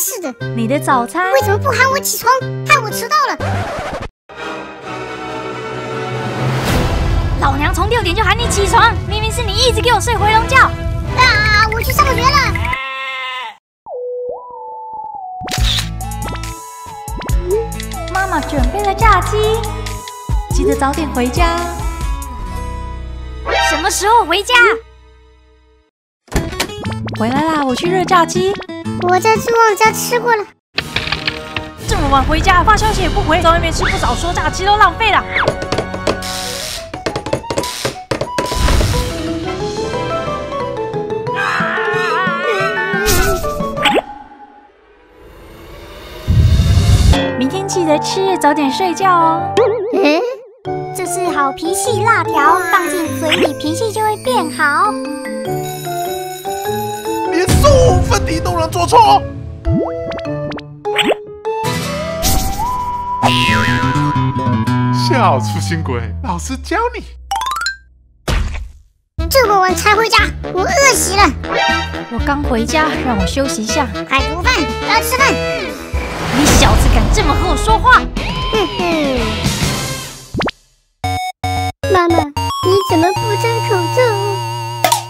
是的，你的早餐为什么不喊我起床，害我迟到了？老娘从六点就喊你起床，明明是你一直给我睡回笼觉。啊，我去上学了。妈妈准备了炸鸡，记得早点回家。什么时候回家？回来啦！我去热炸鸡。我在志旺家吃过了。这么晚回家，发消息也不回，在外面吃不早，说炸鸡都浪费了。明天记得吃，早点睡觉哦。嗯，这是好脾气辣条，放进嘴里，脾气就会变好。连送粉底都能做错，小粗心鬼，老师教你。这么晚才回家，我饿死了。我刚回家，让我休息一下。快煮饭，我要吃饭。你小子敢这么和我说话？